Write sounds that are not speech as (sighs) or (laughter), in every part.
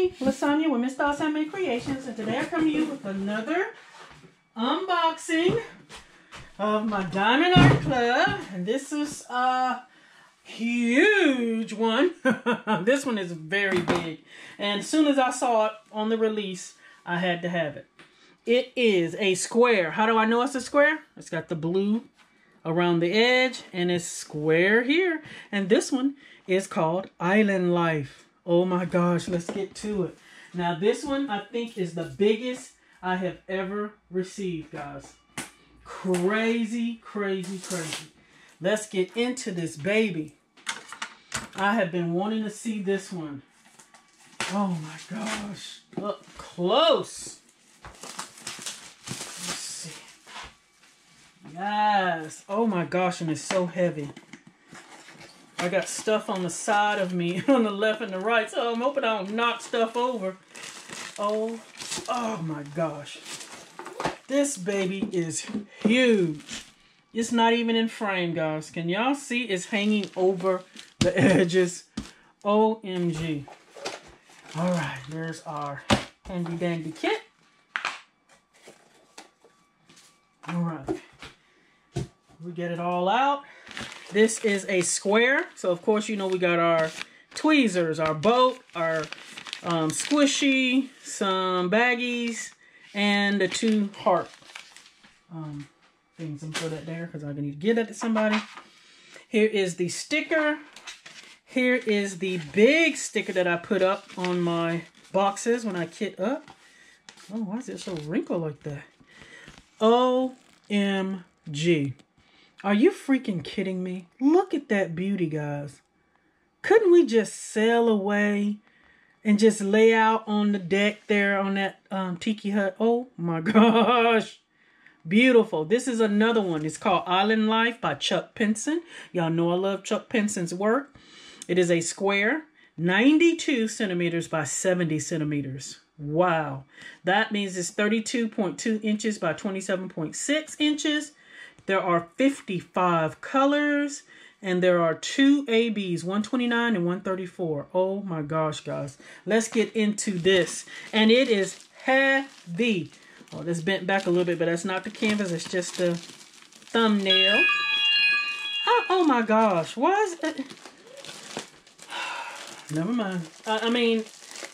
me, Lasagna with Miss Doll's Handmade Creations, and today I come to you with another unboxing of my Diamond Art Club. And this is a huge one. (laughs) this one is very big. And as soon as I saw it on the release, I had to have it. It is a square. How do I know it's a square? It's got the blue around the edge and it's square here. And this one is called Island Life. Oh my gosh, let's get to it. Now this one I think is the biggest I have ever received, guys. Crazy, crazy, crazy. Let's get into this baby. I have been wanting to see this one. Oh my gosh. Look close. Let's see. Yes. Oh my gosh, and it's so heavy. I got stuff on the side of me, (laughs) on the left and the right, so I'm hoping I don't knock stuff over. Oh, oh my gosh. This baby is huge. It's not even in frame, guys. Can y'all see it's hanging over the (laughs) edges? OMG. All right, there's our handy dandy kit. All right. We get it all out. This is a square. So, of course, you know we got our tweezers, our boat, our um, squishy, some baggies, and the two heart um, things. I'm put that there because I'm need to get that to somebody. Here is the sticker. Here is the big sticker that I put up on my boxes when I kit up. Oh, why is it so wrinkled like that? OMG. Are you freaking kidding me? Look at that beauty, guys. Couldn't we just sail away and just lay out on the deck there on that um, tiki hut? Oh my (laughs) gosh. Beautiful. This is another one. It's called Island Life by Chuck Pinson. Y'all know I love Chuck Pinson's work. It is a square, 92 centimeters by 70 centimeters. Wow. That means it's 32.2 inches by 27.6 inches. There are 55 colors and there are two ABs, 129 and 134. Oh my gosh, guys. Let's get into this. And it is heavy. Oh, this bent back a little bit, but that's not the canvas. It's just the thumbnail. Oh, oh my gosh. Why is it? (sighs) Never mind. I, I mean,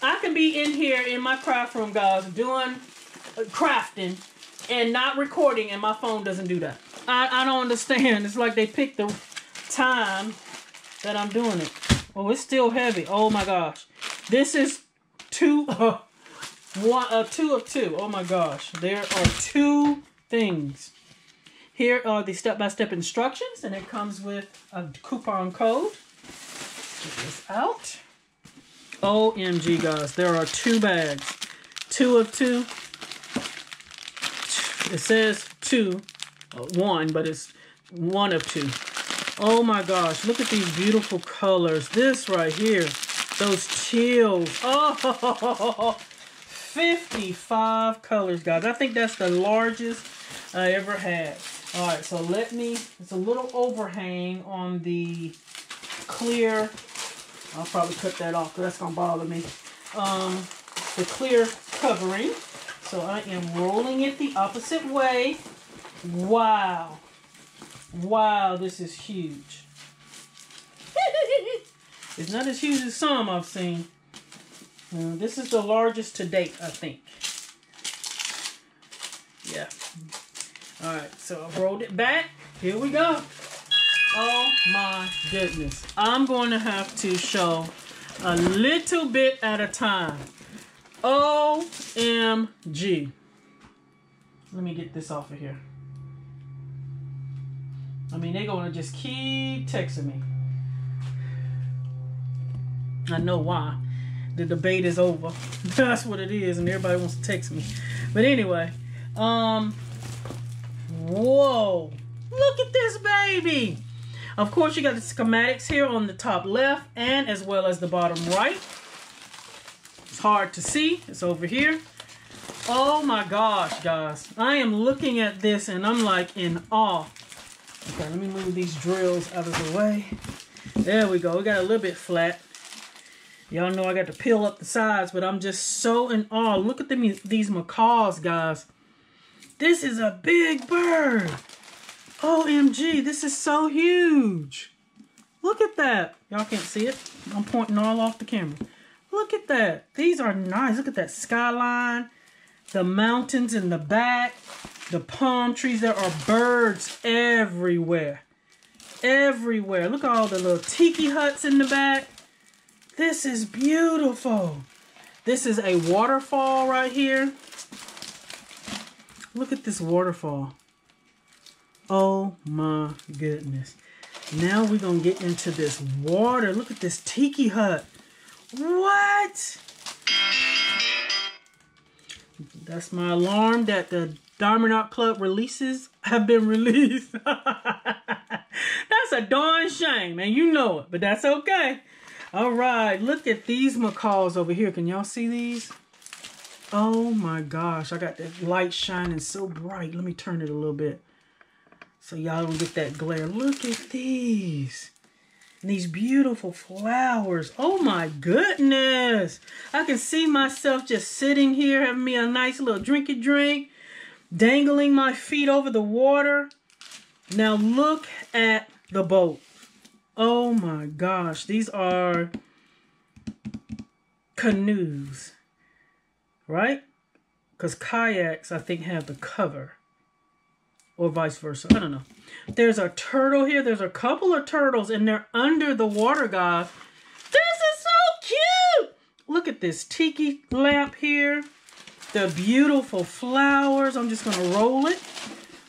I can be in here in my craft room, guys, doing uh, crafting and not recording, and my phone doesn't do that. I, I don't understand. It's like they picked the time that I'm doing it. Oh, it's still heavy. Oh my gosh. This is two, uh, one, uh, two of two. Oh my gosh. There are two things. Here are the step-by-step -step instructions, and it comes with a coupon code. Get this out. OMG, guys. There are two bags. Two of two. It says two one, but it's one of two. Oh my gosh, look at these beautiful colors. This right here, those chills. Oh, (laughs) 55 colors, guys. I think that's the largest I ever had. All right, so let me, it's a little overhang on the clear, I'll probably cut that off because that's going to bother me. Um, the clear covering. So I am rolling it the opposite way. Wow. Wow, this is huge. (laughs) it's not as huge as some I've seen. Uh, this is the largest to date, I think. Yeah. Alright, so I've rolled it back. Here we go. Oh my goodness. I'm going to have to show a little bit at a time. OMG. Let me get this off of here. I mean, they're going to just keep texting me. I know why. The debate is over. (laughs) That's what it is, and everybody wants to text me. But anyway, um, whoa. Look at this baby. Of course, you got the schematics here on the top left and as well as the bottom right. It's hard to see. It's over here. Oh my gosh, guys. I am looking at this and I'm like in awe. Okay, let me move these drills out of the way. There we go. We got a little bit flat. Y'all know I got to peel up the sides, but I'm just so in awe. Look at them, these macaws, guys. This is a big bird. OMG, this is so huge. Look at that. Y'all can't see it. I'm pointing all off the camera. Look at that. These are nice. Look at that skyline. The mountains in the back. The palm trees. There are birds everywhere. Everywhere. Look at all the little tiki huts in the back. This is beautiful. This is a waterfall right here. Look at this waterfall. Oh my goodness. Now we're going to get into this water. Look at this tiki hut. What? That's my alarm that the Diamond Art Club releases have been released. (laughs) that's a darn shame, and you know it, but that's okay. All right, look at these macaws over here. Can y'all see these? Oh my gosh, I got that light shining so bright. Let me turn it a little bit so y'all don't get that glare. Look at these. And these beautiful flowers. Oh my goodness. I can see myself just sitting here having me a nice little drinky drink, dangling my feet over the water. Now look at the boat. Oh my gosh, these are canoes, right? Because kayaks, I think, have the cover. Or vice versa. I don't know. There's a turtle here. There's a couple of turtles, and they're under the water, guys. This is so cute. Look at this tiki lamp here. The beautiful flowers. I'm just going to roll it.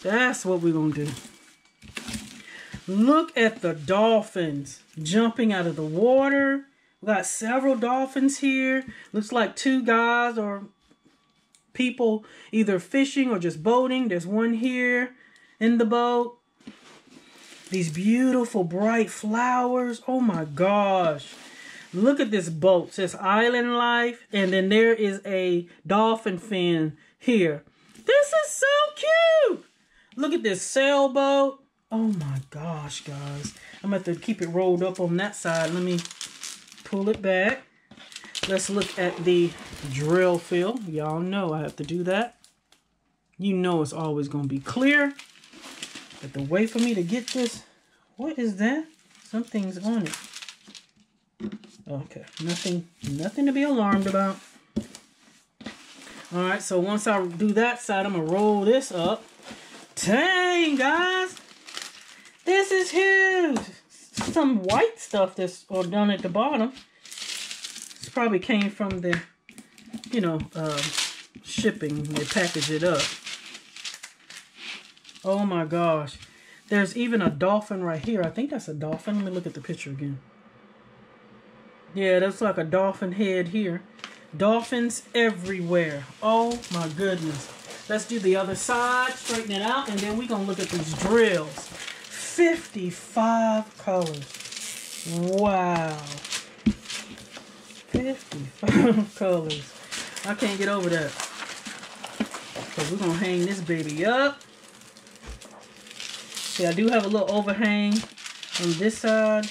That's what we're going to do. Look at the dolphins jumping out of the water. We got several dolphins here. Looks like two guys or people either fishing or just boating. There's one here in the boat. These beautiful bright flowers. Oh my gosh. Look at this boat. It says Island Life. And then there is a dolphin fin here. This is so cute. Look at this sailboat. Oh my gosh, guys. I'm going to have to keep it rolled up on that side. Let me pull it back. Let's look at the drill fill. Y'all know I have to do that. You know it's always going to be clear. But the way for me to get this, what is that? Something's on it. Okay, nothing, nothing to be alarmed about. All right, so once I do that side, I'm gonna roll this up. Dang, guys, this is huge. Some white stuff that's all down at the bottom. This probably came from the, you know, um, shipping. They package it up. Oh my gosh. There's even a dolphin right here. I think that's a dolphin. Let me look at the picture again. Yeah, that's like a dolphin head here. Dolphins everywhere. Oh my goodness. Let's do the other side, straighten it out, and then we're going to look at these drills. 55 colors. Wow. 55 (laughs) colors. I can't get over that. So we're going to hang this baby up. See, I do have a little overhang on this side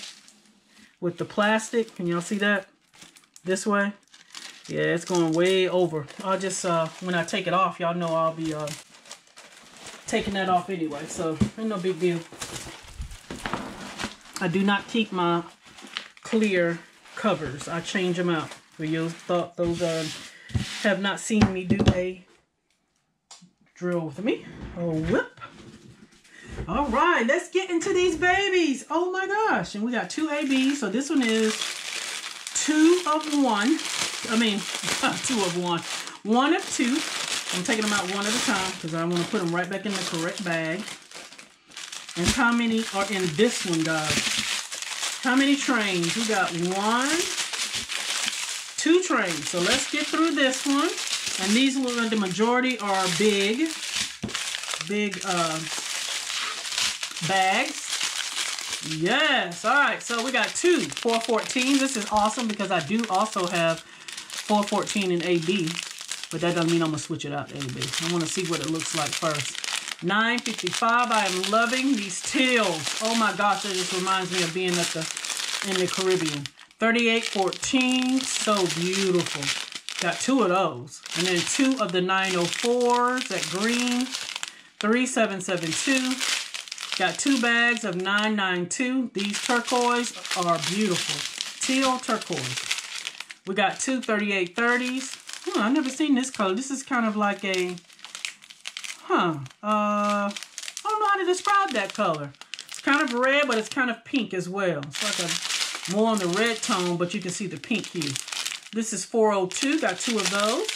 with the plastic. Can y'all see that? This way. Yeah, it's going way over. I'll just, uh, when I take it off, y'all know I'll be uh, taking that off anyway. So, ain't no big deal. I do not keep my clear covers. I change them out. For you thought those uh, have not seen me do a drill with me. A whip. All right, let's get into these babies. Oh my gosh. And we got two ABs. So this one is two of one. I mean, (laughs) two of one. One of two. I'm taking them out one at a time because I want to put them right back in the correct bag. And how many are in this one, guys? How many trains? We got one, two trains. So let's get through this one. And these, the majority are big, big uh, bags. Yes. All right. So we got two 414. This is awesome because I do also have 414 in AB. But that doesn't mean I'm to switch it out to AB. I want to see what it looks like first. 955. I am loving these tills. Oh my gosh, that just reminds me of being at the in the Caribbean. 3814, so beautiful. Got two of those. And then two of the 904s, that green. 3772. Got two bags of 992. These turquoise are beautiful. Teal turquoise. We got two 3830s. Hmm, I've never seen this color. This is kind of like a, huh, uh, I don't know how to describe that color. It's kind of red, but it's kind of pink as well. It's like a more on the red tone, but you can see the pink hue. This is 402, got two of those.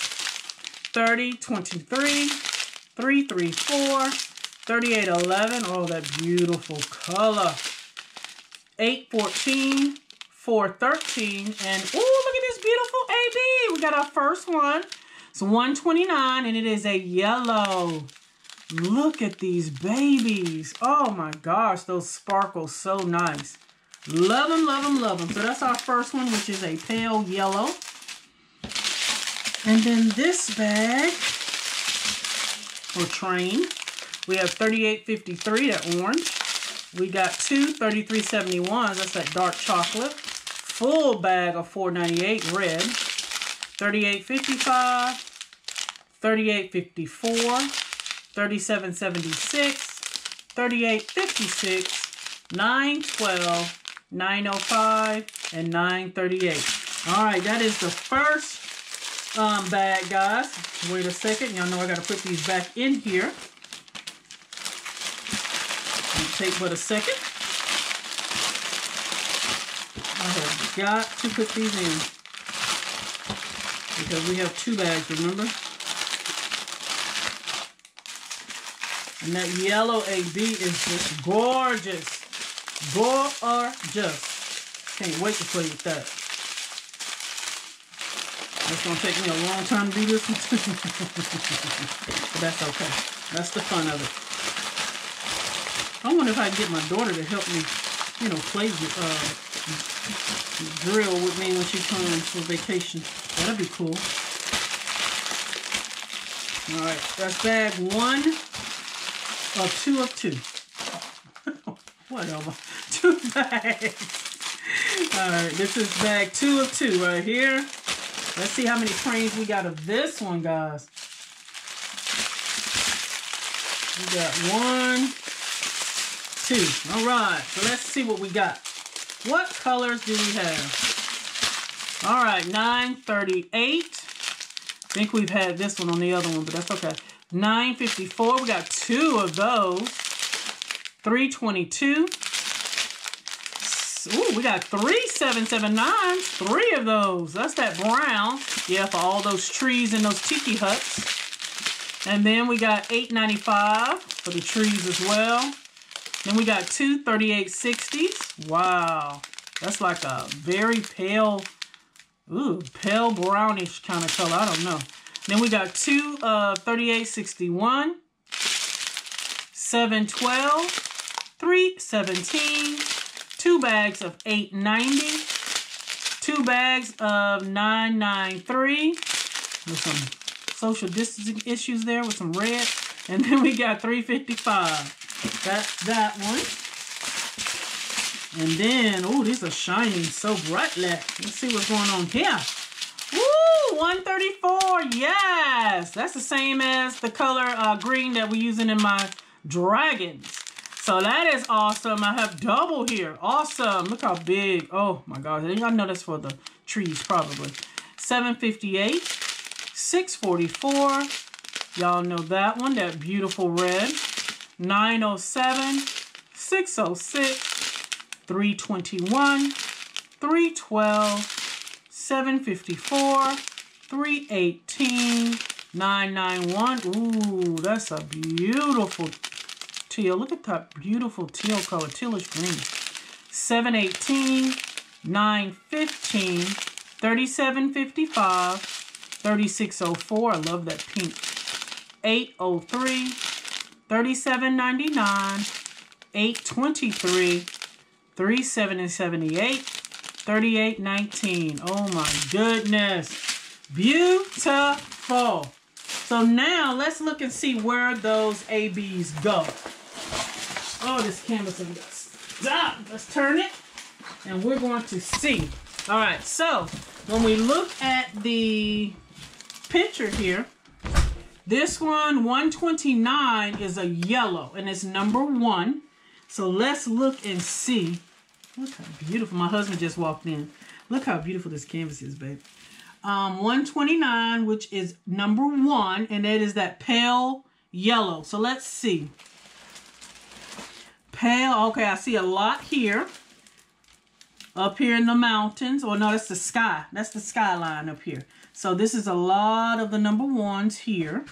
30, 23, 334, 3811. Oh, that beautiful color. 814, 413, and oh, look at this beautiful AB. We got our first one. It's 129, and it is a yellow. Look at these babies. Oh my gosh, those sparkle so nice. Love them, love them, love them. So that's our first one, which is a pale yellow. And then this bag, or train, we have 3853, that orange. We got two 3371s, that's that dark chocolate. Full bag of 498 red. 3855, 3854, 3776, 3856, 912, 905, and 938. All right, that is the first um, bag, guys. Wait a second. Y'all know I got to put these back in here. Take but a second. I have got to put these in. Because we have two bags, remember? And that yellow AB is just gorgeous. Gorgeous. Can't wait to play with that. It's gonna take me a long time to do this (laughs) but that's okay. That's the fun of it. I wonder if I can get my daughter to help me, you know, play uh, drill with me when she comes for vacation. That'd be cool. All right, that's bag one of two of two. (laughs) Whatever. (laughs) Two bags. All right, this is bag two of two right here. Let's see how many trains we got of this one, guys. We got one, two. All right, so let's see what we got. What colors do we have? All right, 938. I think we've had this one on the other one, but that's okay. 954, we got two of those. 322. Ooh, we got three 779s. Three of those. That's that brown. Yeah, for all those trees and those tiki huts. And then we got 895 for the trees as well. Then we got two 3860s. Wow. That's like a very pale, ooh, pale brownish kind of color. I don't know. Then we got two uh, 3861, 712, 317, two bags of 890, two bags of 993 with some social distancing issues there with some red. And then we got 355. That's that one. And then, oh, these are shining so brightly. Let's see what's going on here. Woo, 134, yes. That's the same as the color uh, green that we're using in my dragons. So that is awesome. I have double here. Awesome. Look how big. Oh my gosh. I know that's for the trees probably. 758, 644. Y'all know that one, that beautiful red. 907, 606, 321, 312, 754, 318, 991. Ooh, that's a beautiful teal. Look at that beautiful teal color, tealish green. 718, 915, 3755, 3604. I love that pink. 803, 3799, 823, 3778, 3819. Oh my goodness. Beautiful. So now let's look and see where those ABs go. Oh, this canvas is stop. Let's turn it. And we're going to see All right, so when we look at the picture here, this one, 129, is a yellow, and it's number one. So let's look and see. Look how beautiful. My husband just walked in. Look how beautiful this canvas is, babe. Um, 129, which is number one, and that is that pale yellow. So let's see. Pale, okay, I see a lot here. Up here in the mountains. Oh, no, that's the sky. That's the skyline up here. So this is a lot of the number ones here.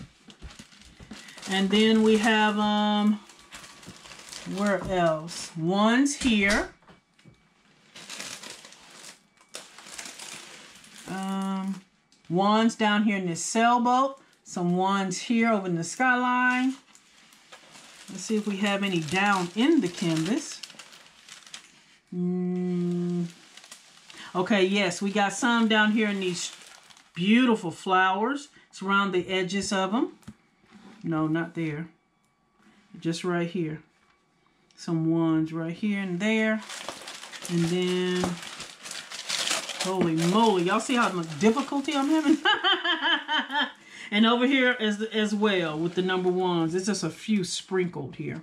And then we have, um, where else? Ones here. Um, ones down here in this sailboat. Some ones here over in the skyline. Let's see if we have any down in the canvas. Mm. Okay, yes, we got some down here in these beautiful flowers. It's around the edges of them. No, not there. Just right here. Some ones right here and there. And then, holy moly. Y'all see how much difficulty I'm having? (laughs) and over here as, as well with the number ones. It's just a few sprinkled here.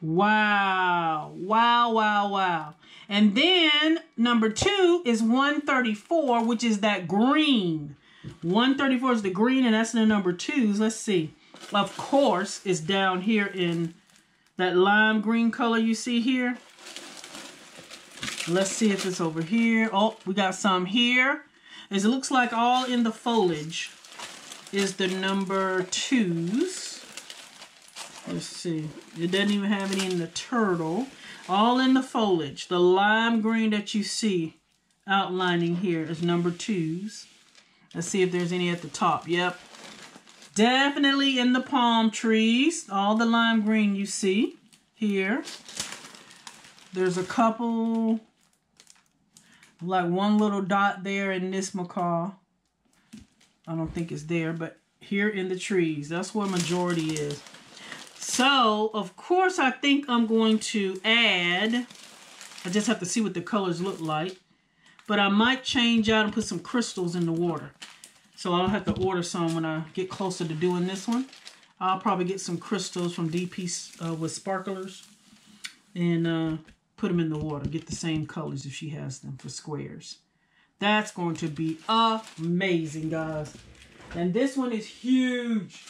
Wow. Wow, wow, wow. And then number two is 134, which is that green. 134 is the green, and that's the number twos. Let's see. Of course, it's down here in that lime green color you see here. Let's see if it's over here. Oh, we got some here. As it looks like all in the foliage is the number twos. Let's see. It doesn't even have any in the turtle. All in the foliage. The lime green that you see outlining here is number twos. Let's see if there's any at the top. Yep. Definitely in the palm trees. All the lime green you see here. There's a couple, like one little dot there in this macaw. I don't think it's there, but here in the trees. That's where majority is. So, of course, I think I'm going to add, I just have to see what the colors look like. But I might change out and put some crystals in the water. So I'll have to order some when I get closer to doing this one. I'll probably get some crystals from DP uh, with sparklers and uh, put them in the water. Get the same colors if she has them for squares. That's going to be amazing, guys. And this one is huge.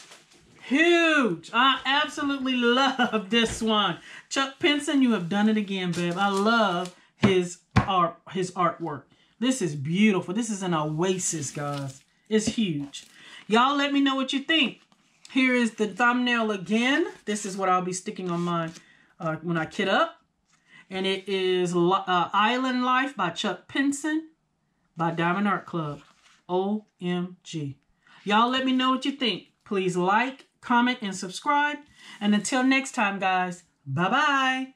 Huge. I absolutely love this one. Chuck Pinson, you have done it again, babe. I love his art, his artwork. This is beautiful. This is an oasis, guys. It's huge. Y'all let me know what you think. Here is the thumbnail again. This is what I'll be sticking on my uh, when I kit up. And it is uh, Island Life by Chuck Pinson by Diamond Art Club. OMG. Y'all let me know what you think. Please like, comment, and subscribe. And until next time, guys, bye-bye.